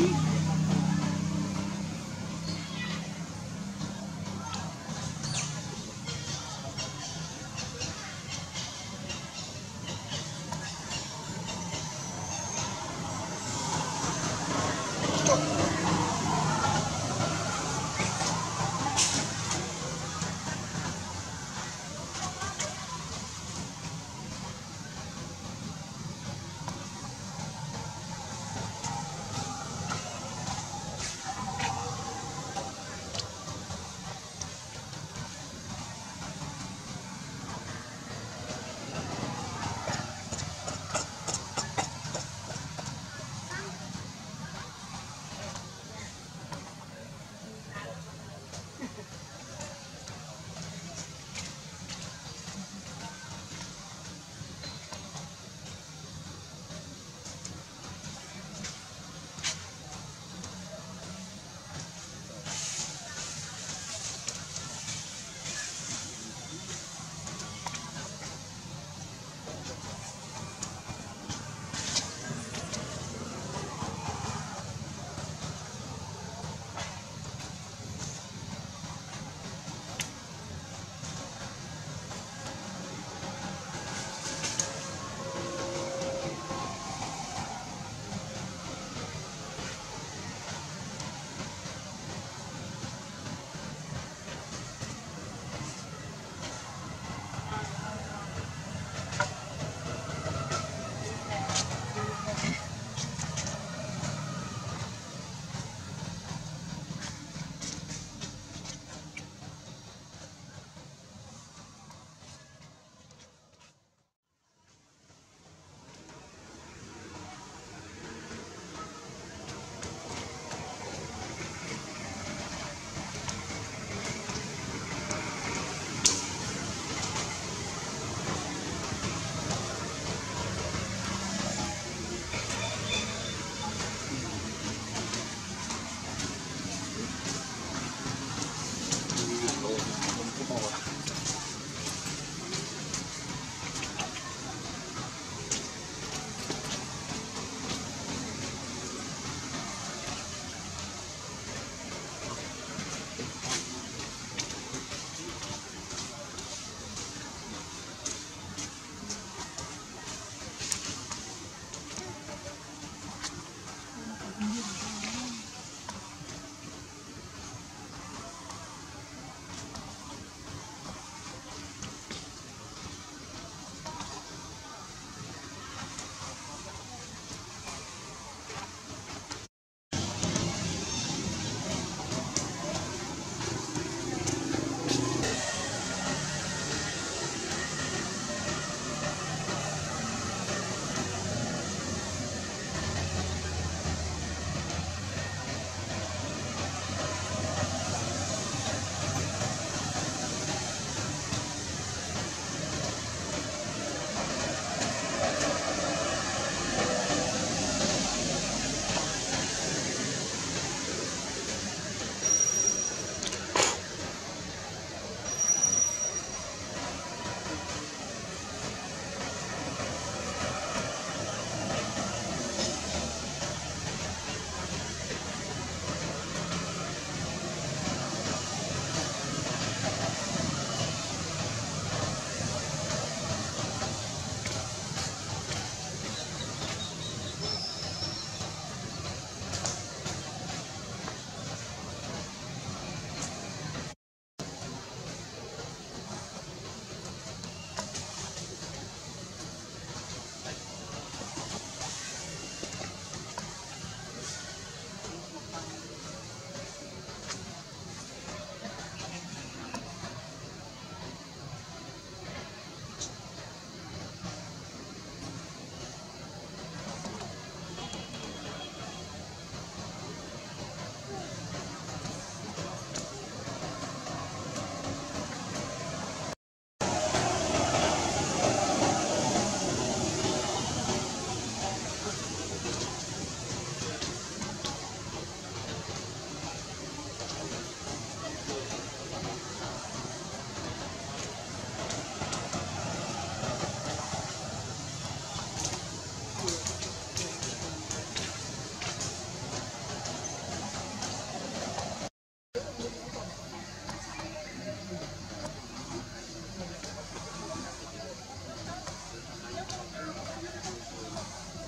feet.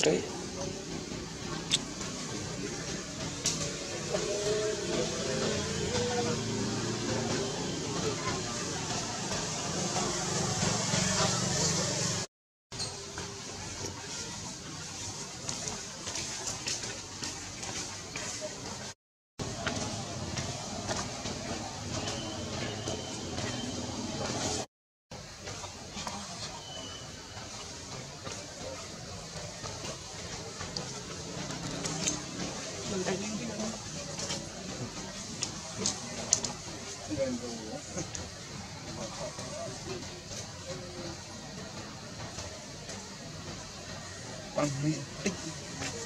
estranho. 帮你。